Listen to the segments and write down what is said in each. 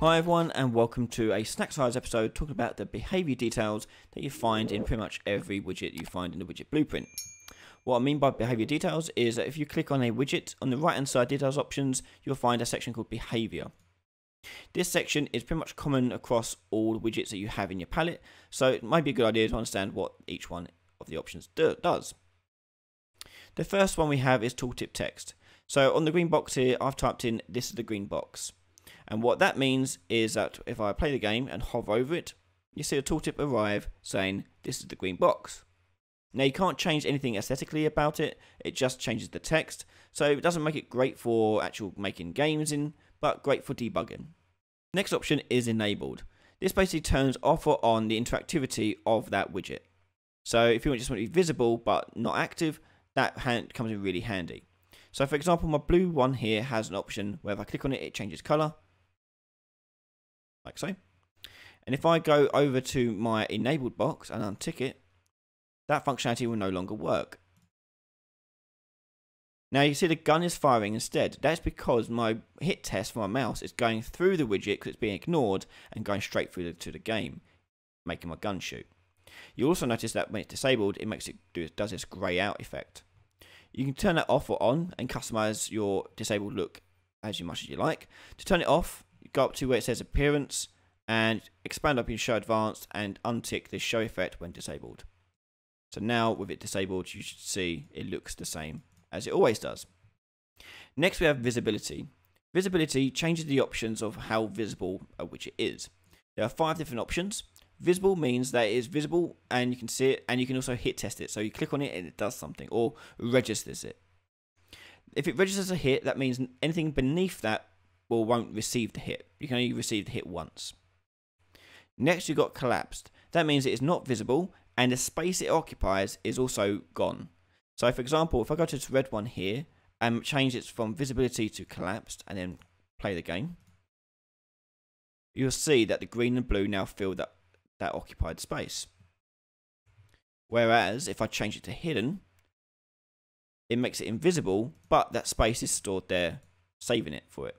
Hi everyone and welcome to a snack size episode talking about the behavior details that you find in pretty much every widget you find in the widget blueprint. What I mean by behavior details is that if you click on a widget on the right hand side details options you'll find a section called behavior. This section is pretty much common across all widgets that you have in your palette so it might be a good idea to understand what each one of the options do does. The first one we have is tooltip text. So on the green box here I've typed in this is the green box. And what that means is that if I play the game and hover over it, you see a tooltip arrive saying this is the green box. Now you can't change anything aesthetically about it, it just changes the text, so it doesn't make it great for actual making games in, but great for debugging. Next option is enabled. This basically turns off or on the interactivity of that widget. So if you just want to be visible but not active, that comes in really handy. So for example, my blue one here has an option where if I click on it, it changes color like so. And if I go over to my enabled box and untick it, that functionality will no longer work. Now you see the gun is firing instead. That's because my hit test for my mouse is going through the widget because it's being ignored and going straight through the, to the game, making my gun shoot. You also notice that when it's disabled, it makes it do does this grey out effect. You can turn that off or on and customize your disabled look as much as you like. To turn it off, go up to where it says appearance and expand up in show advanced and untick this show effect when disabled. So now with it disabled, you should see it looks the same as it always does. Next we have visibility. Visibility changes the options of how visible uh, a widget is. There are five different options. Visible means that it is visible and you can see it and you can also hit test it. So you click on it and it does something or registers it. If it registers a hit, that means anything beneath that will won't receive the hit. You can only receive the hit once. Next, you've got collapsed. That means it is not visible and the space it occupies is also gone. So, for example, if I go to this red one here and change it from visibility to collapsed and then play the game, you'll see that the green and blue now fill that, that occupied space. Whereas if I change it to hidden, it makes it invisible, but that space is stored there, saving it for it.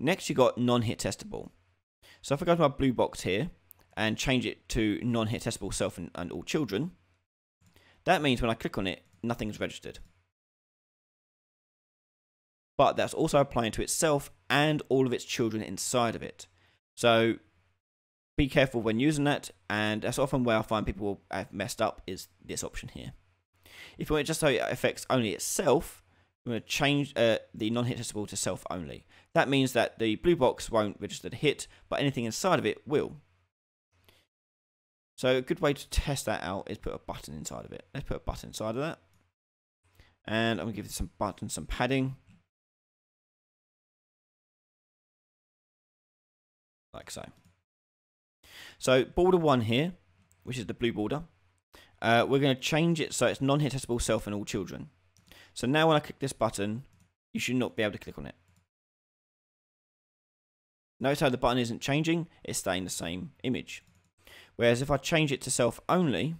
Next, you got non-hit testable. So if I go to my blue box here and change it to non-hit testable self and, and all children, that means when I click on it, nothing's registered. But that's also applying to itself and all of its children inside of it. So be careful when using that, and that's often where I find people have messed up is this option here. If you want it just so it affects only itself, I'm going to change uh, the non-hit testable to self only. That means that the blue box won't register the hit, but anything inside of it will. So a good way to test that out is put a button inside of it. Let's put a button inside of that. And I'm going to give some button some padding. Like so. So border 1 here, which is the blue border, uh, we're going to change it so it's non-hit testable self and all children. So now when I click this button, you should not be able to click on it. Notice how the button isn't changing, it's staying the same image. Whereas if I change it to self only,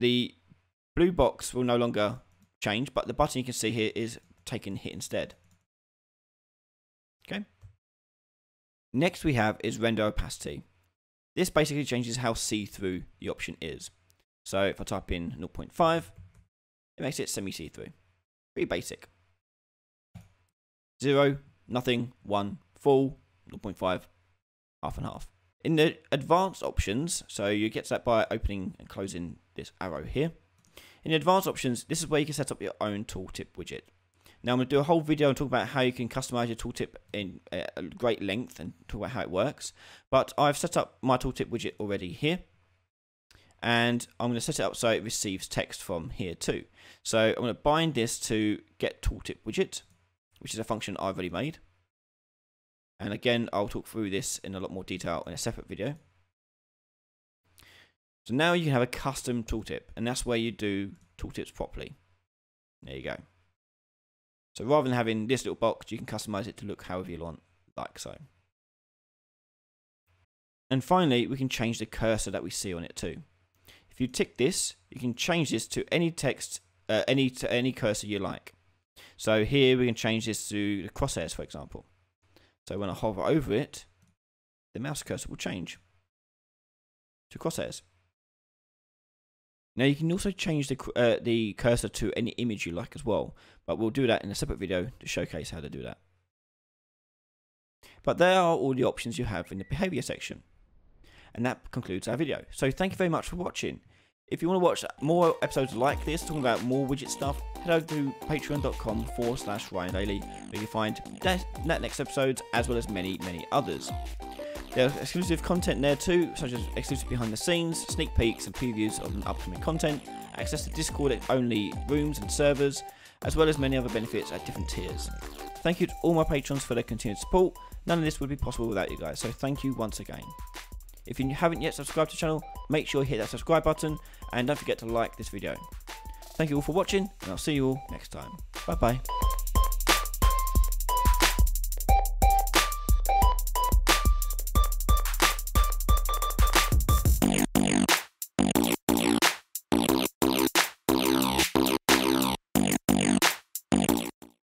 the blue box will no longer change, but the button you can see here is taken hit instead. Okay. Next we have is render opacity. This basically changes how see-through the option is. So if I type in 0.5, it makes it semi-see-through. Pretty basic. 0, nothing, 1, full, 0.5, half and half. In the advanced options, so you get that by opening and closing this arrow here. In advanced options, this is where you can set up your own tooltip widget. Now I'm going to do a whole video and talk about how you can customize your tooltip in uh, a great length and talk about how it works. But I've set up my tooltip widget already here. And I'm going to set it up so it receives text from here too. So I'm going to bind this to get tooltip widget, which is a function I've already made. And again, I'll talk through this in a lot more detail in a separate video. So now you can have a custom tooltip, and that's where you do tooltips properly. There you go. So rather than having this little box, you can customize it to look however you want, like so. And finally, we can change the cursor that we see on it too. If you tick this, you can change this to any text, uh, any to any cursor you like. So here we can change this to the crosshairs, for example. So when I hover over it, the mouse cursor will change to crosshairs. Now you can also change the uh, the cursor to any image you like as well, but we'll do that in a separate video to showcase how to do that. But there are all the options you have in the behavior section. And that concludes our video. So thank you very much for watching. If you want to watch more episodes like this, talking about more widget stuff, head over to patreon.com forward slash Ryan Laley, where you find that next episodes as well as many, many others. There's exclusive content there too, such as exclusive behind the scenes, sneak peeks and previews of upcoming content, access to Discord only rooms and servers, as well as many other benefits at different tiers. Thank you to all my patrons for their continued support. None of this would be possible without you guys, so thank you once again. If you haven't yet subscribed to the channel, make sure you hit that subscribe button and don't forget to like this video. Thank you all for watching and I'll see you all next time. Bye bye.